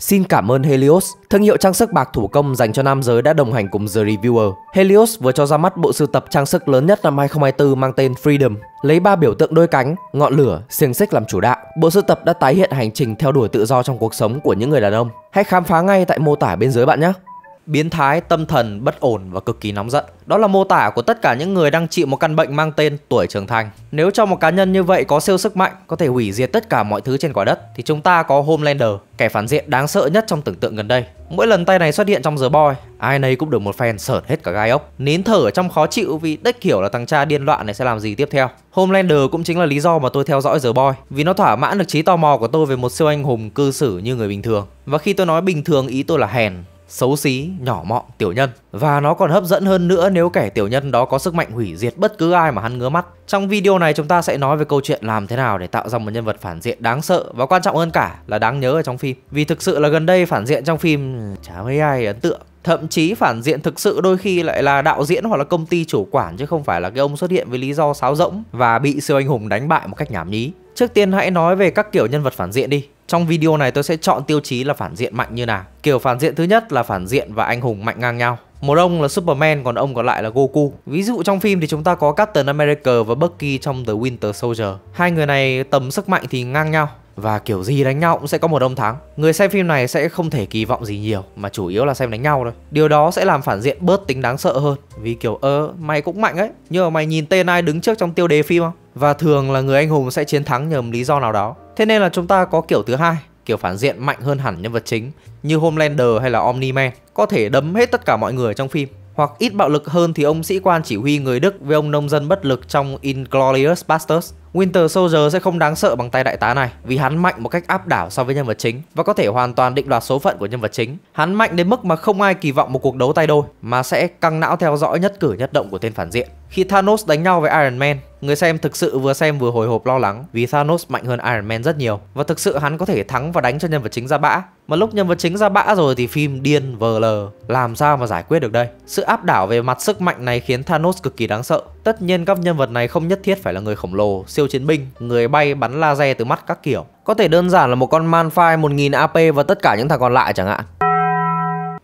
Xin cảm ơn Helios, thương hiệu trang sức bạc thủ công dành cho nam giới đã đồng hành cùng The Reviewer. Helios vừa cho ra mắt bộ sưu tập trang sức lớn nhất năm 2024 mang tên Freedom. Lấy ba biểu tượng đôi cánh, ngọn lửa, xiềng xích làm chủ đạo, bộ sưu tập đã tái hiện hành trình theo đuổi tự do trong cuộc sống của những người đàn ông. Hãy khám phá ngay tại mô tả bên dưới bạn nhé biến thái, tâm thần, bất ổn và cực kỳ nóng giận. Đó là mô tả của tất cả những người đang chịu một căn bệnh mang tên tuổi trưởng thành. Nếu cho một cá nhân như vậy có siêu sức mạnh, có thể hủy diệt tất cả mọi thứ trên quả đất, thì chúng ta có Homelander, kẻ phản diện đáng sợ nhất trong tưởng tượng gần đây. Mỗi lần tay này xuất hiện trong The Boy, ai nấy cũng được một fan sởn hết cả gai ốc, nín thở trong khó chịu vì đếch hiểu là thằng cha điên loạn này sẽ làm gì tiếp theo. Homelander cũng chính là lý do mà tôi theo dõi The Boy, vì nó thỏa mãn được trí tò mò của tôi về một siêu anh hùng cư xử như người bình thường. Và khi tôi nói bình thường ý tôi là hèn, xấu xí, nhỏ mọn, tiểu nhân. Và nó còn hấp dẫn hơn nữa nếu kẻ tiểu nhân đó có sức mạnh hủy diệt bất cứ ai mà hắn ngứa mắt. Trong video này chúng ta sẽ nói về câu chuyện làm thế nào để tạo ra một nhân vật phản diện đáng sợ và quan trọng hơn cả là đáng nhớ ở trong phim. Vì thực sự là gần đây phản diện trong phim chả mấy ai ấn tượng. Thậm chí phản diện thực sự đôi khi lại là đạo diễn hoặc là công ty chủ quản chứ không phải là cái ông xuất hiện với lý do sáo rỗng và bị siêu anh hùng đánh bại một cách nhảm nhí. Trước tiên hãy nói về các kiểu nhân vật phản diện đi. Trong video này tôi sẽ chọn tiêu chí là phản diện mạnh như nào. Kiểu phản diện thứ nhất là phản diện và anh hùng mạnh ngang nhau. Một ông là Superman còn ông còn lại là Goku. Ví dụ trong phim thì chúng ta có Captain America và Bucky trong The Winter Soldier. Hai người này tầm sức mạnh thì ngang nhau và kiểu gì đánh nhau cũng sẽ có một ông thắng. Người xem phim này sẽ không thể kỳ vọng gì nhiều mà chủ yếu là xem đánh nhau thôi. Điều đó sẽ làm phản diện bớt tính đáng sợ hơn vì kiểu ơ mày cũng mạnh ấy, nhưng mà mày nhìn tên ai đứng trước trong tiêu đề phim không? Và thường là người anh hùng sẽ chiến thắng nhờ một lý do nào đó. Thế nên là chúng ta có kiểu thứ hai, kiểu phản diện mạnh hơn hẳn nhân vật chính như Homelander hay là Omni-Man, có thể đấm hết tất cả mọi người trong phim. Hoặc ít bạo lực hơn thì ông sĩ quan chỉ huy người Đức với ông nông dân bất lực trong Inglorious Bastards. Winter Soldier sẽ không đáng sợ bằng tay đại tá này vì hắn mạnh một cách áp đảo so với nhân vật chính và có thể hoàn toàn định đoạt số phận của nhân vật chính. Hắn mạnh đến mức mà không ai kỳ vọng một cuộc đấu tay đôi mà sẽ căng não theo dõi nhất cử nhất động của tên phản diện. Khi Thanos đánh nhau với Iron Man, người xem thực sự vừa xem vừa hồi hộp lo lắng vì Thanos mạnh hơn Iron Man rất nhiều và thực sự hắn có thể thắng và đánh cho nhân vật chính ra bã. Mà lúc nhân vật chính ra bã rồi thì phim điên vờ lờ, làm sao mà giải quyết được đây? Sự áp đảo về mặt sức mạnh này khiến Thanos cực kỳ đáng sợ. Tất nhiên các nhân vật này không nhất thiết phải là người khổng lồ, siêu chiến binh, người bay bắn laser từ mắt các kiểu. Có thể đơn giản là một con Manfire 1000 AP và tất cả những thằng còn lại chẳng hạn.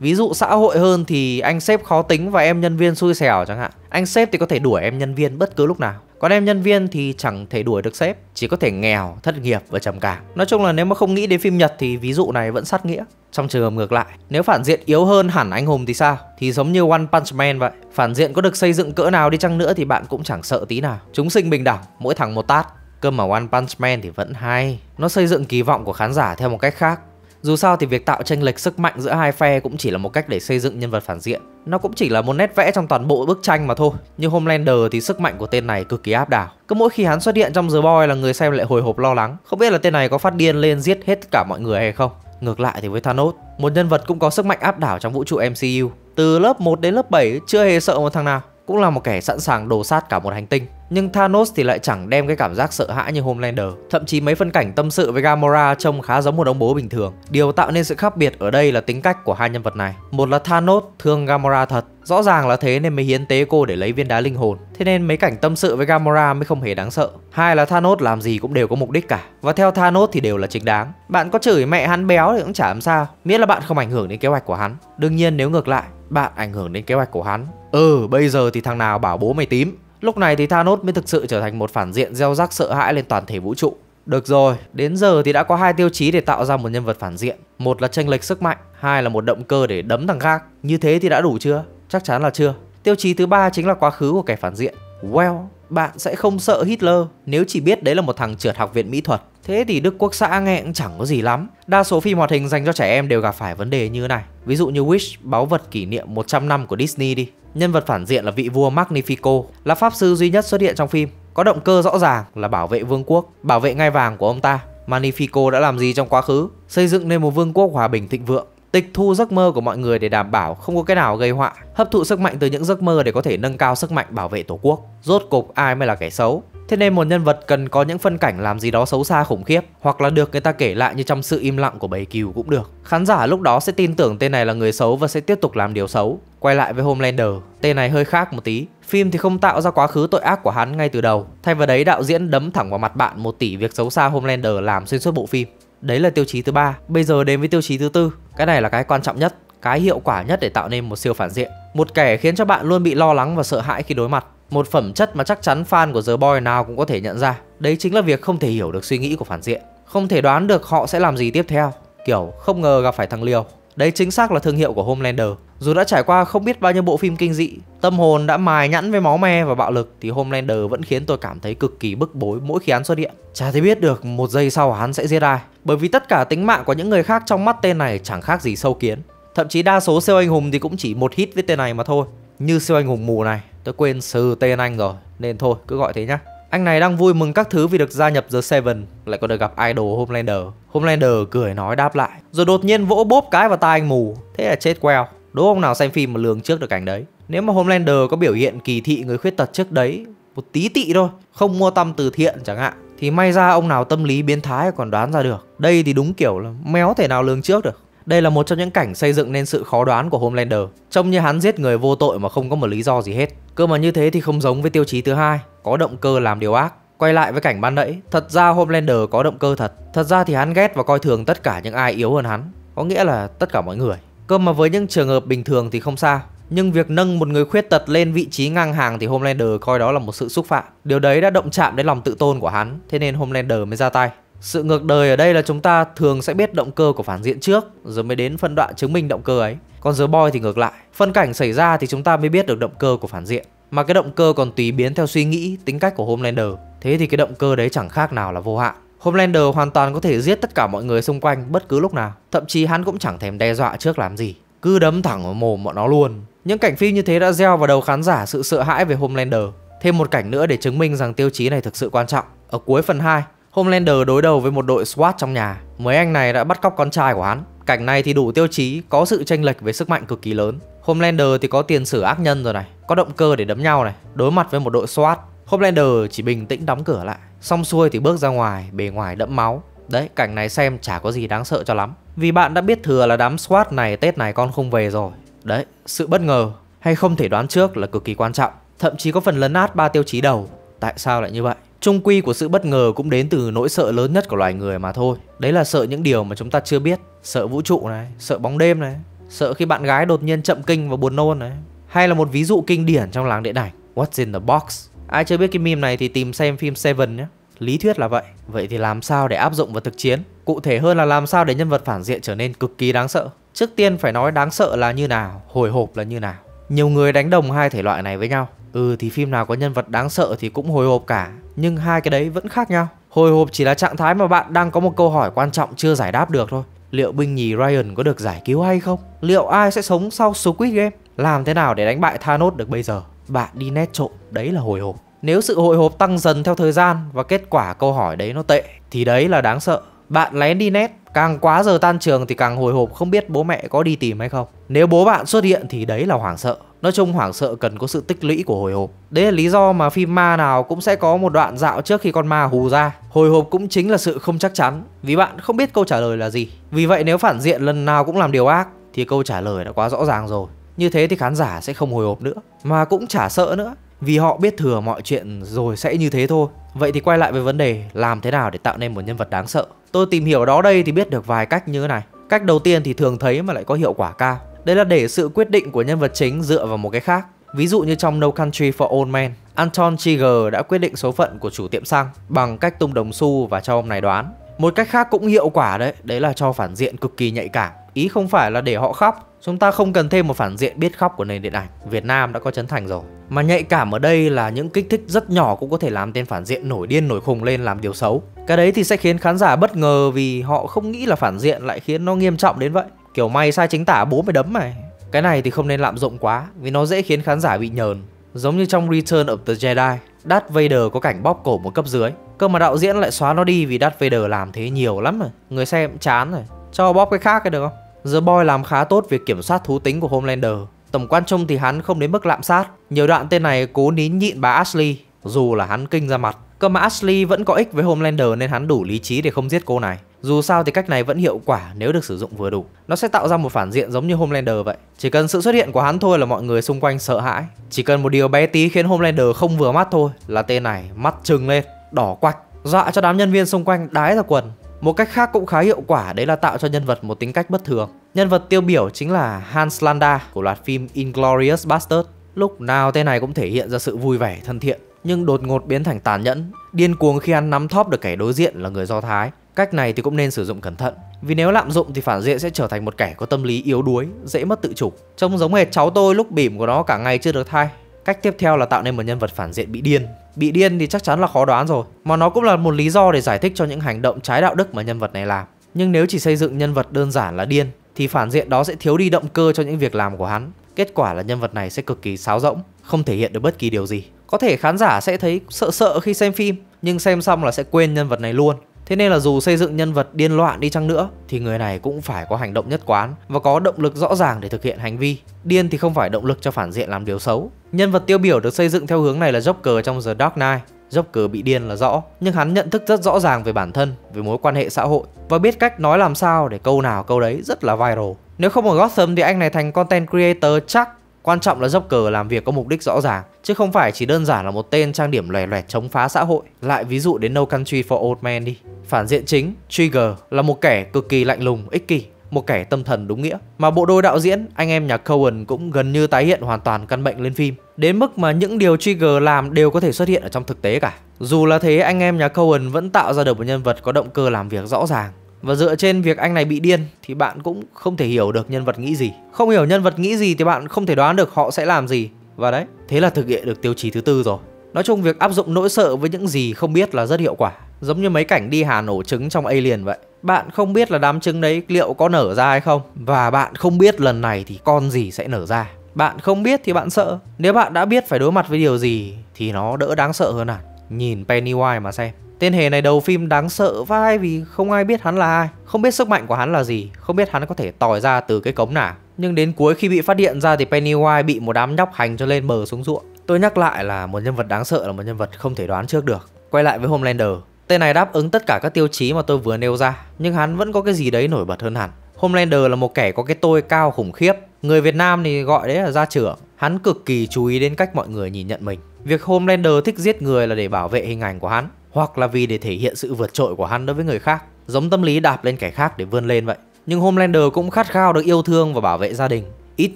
Ví dụ xã hội hơn thì anh sếp khó tính và em nhân viên xui xẻo chẳng hạn. Anh sếp thì có thể đuổi em nhân viên bất cứ lúc nào. Còn em nhân viên thì chẳng thể đuổi được sếp, chỉ có thể nghèo, thất nghiệp và trầm cảm. Nói chung là nếu mà không nghĩ đến phim Nhật thì ví dụ này vẫn sát nghĩa. Trong trường hợp ngược lại, nếu phản diện yếu hơn hẳn anh hùng thì sao? Thì giống như One Punch Man vậy. Phản diện có được xây dựng cỡ nào đi chăng nữa thì bạn cũng chẳng sợ tí nào. Chúng sinh bình đẳng, mỗi thằng một tát. Cơ mà One Punch Man thì vẫn hay. Nó xây dựng kỳ vọng của khán giả theo một cách khác. Dù sao thì việc tạo tranh lệch sức mạnh giữa hai phe cũng chỉ là một cách để xây dựng nhân vật phản diện. Nó cũng chỉ là một nét vẽ trong toàn bộ bức tranh mà thôi. Như Homelander thì sức mạnh của tên này cực kỳ áp đảo. Cứ mỗi khi hắn xuất hiện trong The Boy là người xem lại hồi hộp lo lắng. Không biết là tên này có phát điên lên giết hết tất cả mọi người hay không. Ngược lại thì với Thanos, một nhân vật cũng có sức mạnh áp đảo trong vũ trụ MCU. Từ lớp 1 đến lớp 7 chưa hề sợ một thằng nào cũng là một kẻ sẵn sàng đổ sát cả một hành tinh. Nhưng Thanos thì lại chẳng đem cái cảm giác sợ hãi như Homelander. Thậm chí mấy phân cảnh tâm sự với Gamora trông khá giống một ông bố bình thường. Điều tạo nên sự khác biệt ở đây là tính cách của hai nhân vật này. Một là Thanos thương Gamora thật, rõ ràng là thế nên mới hiến tế cô để lấy viên đá linh hồn. Thế nên mấy cảnh tâm sự với Gamora mới không hề đáng sợ. Hai là Thanos làm gì cũng đều có mục đích cả. Và theo Thanos thì đều là chính đáng. Bạn có chửi mẹ hắn béo thì cũng chả làm sao, miễn là bạn không ảnh hưởng đến kế hoạch của hắn. Đương nhiên nếu ngược lại, bạn ảnh hưởng đến kế hoạch của hắn. Ừ, bây giờ thì thằng nào bảo bố mày tím Lúc này thì Thanos mới thực sự trở thành một phản diện gieo rắc sợ hãi lên toàn thể vũ trụ. Được rồi, đến giờ thì đã có hai tiêu chí để tạo ra một nhân vật phản diện. Một là tranh lệch sức mạnh, hai là một động cơ để đấm thằng khác. Như thế thì đã đủ chưa? Chắc chắn là chưa. Tiêu chí thứ ba chính là quá khứ của kẻ phản diện. Well, bạn sẽ không sợ Hitler nếu chỉ biết đấy là một thằng trượt học viện mỹ thuật. Thế thì Đức Quốc xã nghe cũng chẳng có gì lắm. Đa số phim hoạt hình dành cho trẻ em đều gặp phải vấn đề như này. Ví dụ như Wish, báu vật kỷ niệm 100 năm của Disney đi. Nhân vật phản diện là vị vua Magnifico, là pháp sư duy nhất xuất hiện trong phim. Có động cơ rõ ràng là bảo vệ vương quốc, bảo vệ ngai vàng của ông ta. Magnifico đã làm gì trong quá khứ? Xây dựng nên một vương quốc hòa bình thịnh vượng, tịch thu giấc mơ của mọi người để đảm bảo không có cái nào gây họa, hấp thụ sức mạnh từ những giấc mơ để có thể nâng cao sức mạnh bảo vệ tổ quốc. Rốt cục ai mới là kẻ xấu? Thế nên một nhân vật cần có những phân cảnh làm gì đó xấu xa khủng khiếp Hoặc là được người ta kể lại như trong sự im lặng của bầy cừu cũng được Khán giả lúc đó sẽ tin tưởng tên này là người xấu và sẽ tiếp tục làm điều xấu Quay lại với Homelander, tên này hơi khác một tí Phim thì không tạo ra quá khứ tội ác của hắn ngay từ đầu Thay vào đấy đạo diễn đấm thẳng vào mặt bạn một tỷ việc xấu xa Homelander làm xuyên suốt bộ phim Đấy là tiêu chí thứ ba. Bây giờ đến với tiêu chí thứ tư. Cái này là cái quan trọng nhất, cái hiệu quả nhất để tạo nên một siêu phản diện. Một kẻ khiến cho bạn luôn bị lo lắng và sợ hãi khi đối mặt. Một phẩm chất mà chắc chắn fan của The Boy nào cũng có thể nhận ra. Đấy chính là việc không thể hiểu được suy nghĩ của phản diện. Không thể đoán được họ sẽ làm gì tiếp theo. Kiểu không ngờ gặp phải thằng Liều. Đấy chính xác là thương hiệu của Homelander. Dù đã trải qua không biết bao nhiêu bộ phim kinh dị, tâm hồn đã mài nhẵn với máu me và bạo lực thì Homelander vẫn khiến tôi cảm thấy cực kỳ bức bối mỗi khi hắn xuất hiện. Chả thể biết được một giây sau hắn sẽ giết ai, bởi vì tất cả tính mạng của những người khác trong mắt tên này chẳng khác gì sâu kiến. Thậm chí đa số siêu anh hùng thì cũng chỉ một hit với tên này mà thôi. Như siêu anh hùng mù này, tôi quên sừ tên anh rồi, nên thôi cứ gọi thế nhá. Anh này đang vui mừng các thứ vì được gia nhập The Seven. Lại còn được gặp idol Homelander. Homelander cười nói đáp lại. Rồi đột nhiên vỗ bóp cái vào tai anh mù. Thế là chết queo. Đố ông nào xem phim mà lường trước được cảnh đấy. Nếu mà Homelander có biểu hiện kỳ thị người khuyết tật trước đấy Một tí tị thôi Không mua tâm từ thiện chẳng hạn Thì may ra ông nào tâm lý biến thái còn đoán ra được. Đây thì đúng kiểu là méo thể nào lường trước được đây là một trong những cảnh xây dựng nên sự khó đoán của Homelander. Trông như hắn giết người vô tội mà không có một lý do gì hết. Cơ mà như thế thì không giống với tiêu chí thứ hai Có động cơ làm điều ác. Quay lại với cảnh ban nãy Thật ra Homelander có động cơ thật. Thật ra thì hắn ghét và coi thường tất cả những ai yếu hơn hắn Có nghĩa là tất cả mọi người. Cơ mà với những trường hợp bình thường thì không sao. Nhưng việc nâng một người khuyết tật lên vị trí ngang hàng thì Homelander coi đó là một sự xúc phạm. Điều đấy đã động chạm đến lòng tự tôn của hắn, thế nên Homelander mới ra tay. Sự ngược đời ở đây là chúng ta thường sẽ biết động cơ của phản diện trước Rồi mới đến phân đoạn chứng minh động cơ ấy. Còn The Boy thì ngược lại Phân cảnh xảy ra thì chúng ta mới biết được động cơ của phản diện. Mà cái động cơ còn tùy biến theo suy nghĩ, tính cách của Homelander. Thế thì cái động cơ đấy chẳng khác nào là vô hạn. Homelander hoàn toàn có thể giết tất cả mọi người xung quanh bất cứ lúc nào. Thậm chí hắn cũng chẳng thèm đe dọa trước làm gì. Cứ đấm thẳng vào mồm bọn nó luôn. Những cảnh phim như thế đã gieo vào đầu khán giả sự sợ hãi về Homelander. Thêm một cảnh nữa để chứng minh rằng tiêu chí này thực sự quan trọng. Ở cuối phần 2 Homelander đối đầu với một đội SWAT trong nhà. Mấy anh này đã bắt cóc con trai của hắn. Cảnh này thì đủ tiêu chí, có sự tranh lệch về sức mạnh cực kỳ lớn. Homelander thì có tiền sử ác nhân rồi này, có động cơ để đấm nhau này, đối mặt với một đội SWAT. Homelander chỉ bình tĩnh đóng cửa lại, xong xuôi thì bước ra ngoài, bề ngoài đẫm máu. Đấy, cảnh này xem chả có gì đáng sợ cho lắm. Vì bạn đã biết thừa là đám SWAT này Tết này con không về rồi. Đấy, sự bất ngờ hay không thể đoán trước là cực kỳ quan trọng. Thậm chí có phần lấn át ba tiêu chí đầu. Tại sao lại như vậy? Trung quy của sự bất ngờ cũng đến từ nỗi sợ lớn nhất của loài người mà thôi. Đấy là sợ những điều mà chúng ta chưa biết. Sợ vũ trụ này, sợ bóng đêm này Sợ khi bạn gái đột nhiên chậm kinh và buồn nôn này Hay là một ví dụ kinh điển trong làng điện ảnh What's in the box? Ai chưa biết cái meme này thì tìm xem phim Seven nhé. Lý thuyết là vậy. Vậy thì làm sao để áp dụng vào thực chiến? Cụ thể hơn là làm sao để nhân vật phản diện trở nên cực kỳ đáng sợ? Trước tiên phải nói đáng sợ là như nào Hồi hộp là như nào. Nhiều người đánh đồng hai thể loại này với nhau. Ừ thì phim nào có nhân vật đáng sợ thì cũng hồi hộp cả. Nhưng hai cái đấy vẫn khác nhau. Hồi hộp chỉ là trạng thái mà bạn đang có một câu hỏi quan trọng chưa giải đáp được thôi. Liệu binh nhì Ryan có được giải cứu hay không? Liệu ai sẽ sống sau Squid Game? Làm thế nào để đánh bại Thanos được bây giờ? Bạn đi nét trộm, đấy là hồi hộp. Nếu sự hồi hộp tăng dần theo thời gian và kết quả câu hỏi đấy nó tệ Thì đấy là đáng sợ. Bạn lén đi nét, càng quá giờ tan trường thì càng hồi hộp không biết bố mẹ có đi tìm hay không. Nếu bố bạn xuất hiện thì đấy là hoảng sợ. Nói chung hoảng sợ cần có sự tích lũy của hồi hộp. Đấy là lý do mà phim ma nào cũng sẽ có một đoạn dạo trước khi con ma hù ra. Hồi hộp cũng chính là sự không chắc chắn, Vì bạn không biết câu trả lời là gì. Vì vậy nếu phản diện lần nào cũng làm điều ác, Thì câu trả lời đã quá rõ ràng rồi. Như thế thì khán giả sẽ không hồi hộp nữa, Mà cũng chả sợ nữa. Vì họ biết thừa mọi chuyện rồi sẽ như thế thôi. Vậy thì quay lại với vấn đề Làm thế nào để tạo nên một nhân vật đáng sợ. Tôi tìm hiểu đó đây thì biết được vài cách như thế này. Cách đầu tiên thì thường thấy mà lại có hiệu quả cao đây là để sự quyết định của nhân vật chính dựa vào một cái khác. Ví dụ như trong No Country for Old Men, Anton Chigurh đã quyết định số phận của chủ tiệm xăng bằng cách tung đồng xu và cho ông này đoán. Một cách khác cũng hiệu quả đấy, đấy là cho phản diện cực kỳ nhạy cảm. Ý không phải là để họ khóc, chúng ta không cần thêm một phản diện biết khóc của nền điện ảnh. Việt Nam đã có chấn thành rồi. Mà nhạy cảm ở đây là những kích thích rất nhỏ cũng có thể làm tên phản diện nổi điên nổi khùng lên làm điều xấu. Cái đấy thì sẽ khiến khán giả bất ngờ vì họ không nghĩ là phản diện lại khiến nó nghiêm trọng đến vậy. Kiểu may sai chính tả bố mày đấm mày. Cái này thì không nên lạm dụng quá, Vì nó dễ khiến khán giả bị nhờn. Giống như trong Return of the Jedi, Darth Vader có cảnh bóp cổ một cấp dưới. Cơ mà đạo diễn lại xóa nó đi vì Darth Vader làm thế nhiều lắm rồi. Người xem chán rồi. Cho bóp cái khác cái được không? The Boy làm khá tốt việc kiểm soát thú tính của Homelander. Tổng quan chung thì hắn không đến mức lạm sát. Nhiều đoạn tên này cố nín nhịn bà Ashley, Dù là hắn kinh ra mặt. Cơ mà Ashley vẫn có ích với Homelander nên hắn đủ lý trí để không giết cô này dù sao thì cách này vẫn hiệu quả nếu được sử dụng vừa đủ. Nó sẽ tạo ra một phản diện giống như Homelander vậy. Chỉ cần sự xuất hiện của hắn thôi là mọi người xung quanh sợ hãi. Chỉ cần một điều bé tí khiến Homelander không vừa mắt thôi là tên này mắt trừng lên, đỏ quạch, dọa cho đám nhân viên xung quanh đái ra quần. Một cách khác cũng khá hiệu quả đấy là tạo cho nhân vật một tính cách bất thường. Nhân vật tiêu biểu chính là Hans Landa của loạt phim Inglorious Basterds. Lúc nào tên này cũng thể hiện ra sự vui vẻ, thân thiện, nhưng đột ngột biến thành tàn nhẫn, điên cuồng khi ăn nắm thóp được kẻ đối diện là người Do Thái. Cách này thì cũng nên sử dụng cẩn thận, vì nếu lạm dụng thì phản diện sẽ trở thành một kẻ có tâm lý yếu đuối, dễ mất tự chủ. Trông giống hệt cháu tôi lúc bỉm của nó cả ngày chưa được thai. Cách tiếp theo là tạo nên một nhân vật phản diện bị điên. Bị điên thì chắc chắn là khó đoán rồi, mà nó cũng là một lý do để giải thích cho những hành động trái đạo đức mà nhân vật này làm. Nhưng nếu chỉ xây dựng nhân vật đơn giản là điên thì phản diện đó sẽ thiếu đi động cơ cho những việc làm của hắn. Kết quả là nhân vật này sẽ cực kỳ sáo rỗng, không thể hiện được bất kỳ điều gì. Có thể khán giả sẽ thấy sợ sợ khi xem phim, nhưng xem xong là sẽ quên nhân vật này luôn. Thế nên là dù xây dựng nhân vật điên loạn đi chăng nữa thì người này cũng phải có hành động nhất quán và có động lực rõ ràng để thực hiện hành vi. Điên thì không phải động lực cho phản diện làm điều xấu. Nhân vật tiêu biểu được xây dựng theo hướng này là Joker trong The Dark Knight. Joker bị điên là rõ, nhưng hắn nhận thức rất rõ ràng về bản thân, về mối quan hệ xã hội và biết cách nói làm sao để câu nào câu đấy rất là viral. Nếu không ở Gotham thì anh này thành content creator chắc Quan trọng là Joker làm việc có mục đích rõ ràng, chứ không phải chỉ đơn giản là một tên trang điểm lòe loẹt chống phá xã hội. Lại ví dụ đến No Country for Old Men đi. Phản diện chính, Trigger là một kẻ cực kỳ lạnh lùng, ích kỷ, một kẻ tâm thần đúng nghĩa. Mà bộ đôi đạo diễn, anh em nhà Cohen cũng gần như tái hiện hoàn toàn căn bệnh lên phim. Đến mức mà những điều Trigger làm đều có thể xuất hiện ở trong thực tế cả. Dù là thế, anh em nhà Cohen vẫn tạo ra được một nhân vật có động cơ làm việc rõ ràng, và dựa trên việc anh này bị điên thì bạn cũng không thể hiểu được nhân vật nghĩ gì. Không hiểu nhân vật nghĩ gì thì bạn không thể đoán được họ sẽ làm gì. Và đấy, thế là thực hiện được tiêu chí thứ tư rồi. Nói chung việc áp dụng nỗi sợ với những gì không biết là rất hiệu quả. Giống như mấy cảnh đi hà nổ trứng trong Alien vậy. Bạn không biết là đám trứng đấy liệu có nở ra hay không. Và bạn không biết lần này thì con gì sẽ nở ra. Bạn không biết thì bạn sợ. Nếu bạn đã biết phải đối mặt với điều gì thì nó đỡ đáng sợ hơn à. Nhìn Pennywise mà xem. Tên hề này đầu phim đáng sợ vai vì không ai biết hắn là ai. Không biết sức mạnh của hắn là gì. Không biết hắn có thể tỏi ra từ cái cống nào. Nhưng đến cuối khi bị phát hiện ra thì Pennywise bị một đám nhóc hành cho lên bờ xuống ruộng. Tôi nhắc lại là một nhân vật đáng sợ là một nhân vật không thể đoán trước được. Quay lại với Homelander. Tên này đáp ứng tất cả các tiêu chí mà tôi vừa nêu ra, Nhưng hắn vẫn có cái gì đấy nổi bật hơn hẳn. Homelander là một kẻ có cái tôi cao khủng khiếp. Người Việt Nam thì gọi đấy là gia trưởng. Hắn cực kỳ chú ý đến cách mọi người nhìn nhận mình. Việc Homelander thích giết người là để bảo vệ hình ảnh của hắn hoặc là vì để thể hiện sự vượt trội của hắn đối với người khác, giống tâm lý đạp lên kẻ khác để vươn lên vậy. Nhưng Homelander cũng khát khao được yêu thương và bảo vệ gia đình, ít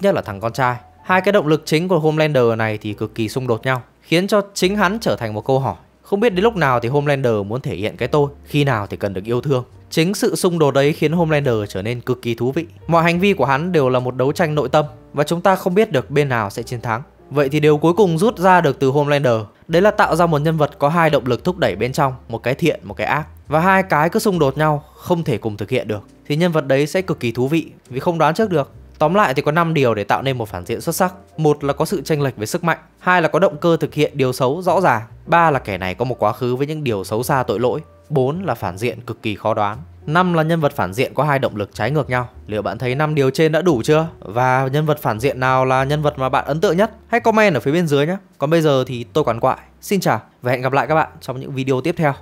nhất là thằng con trai. Hai cái động lực chính của Homelander này thì cực kỳ xung đột nhau, khiến cho chính hắn trở thành một câu hỏi. Không biết đến lúc nào thì Homelander muốn thể hiện cái tôi, khi nào thì cần được yêu thương. Chính sự xung đột đấy khiến Homelander trở nên cực kỳ thú vị. Mọi hành vi của hắn đều là một đấu tranh nội tâm và chúng ta không biết được bên nào sẽ chiến thắng. Vậy thì điều cuối cùng rút ra được từ Homelander Đấy là tạo ra một nhân vật có hai động lực thúc đẩy bên trong Một cái thiện, một cái ác Và hai cái cứ xung đột nhau, không thể cùng thực hiện được Thì nhân vật đấy sẽ cực kỳ thú vị Vì không đoán trước được Tóm lại thì có 5 điều để tạo nên một phản diện xuất sắc. Một là có sự tranh lệch về sức mạnh, hai là có động cơ thực hiện điều xấu rõ ràng, ba là kẻ này có một quá khứ với những điều xấu xa tội lỗi, bốn là phản diện cực kỳ khó đoán năm là nhân vật phản diện có hai động lực trái ngược nhau. Liệu bạn thấy 5 điều trên đã đủ chưa? Và nhân vật phản diện nào là nhân vật mà bạn ấn tượng nhất? Hãy comment ở phía bên dưới nhé. Còn bây giờ thì tôi quán quại. Xin chào và hẹn gặp lại các bạn trong những video tiếp theo.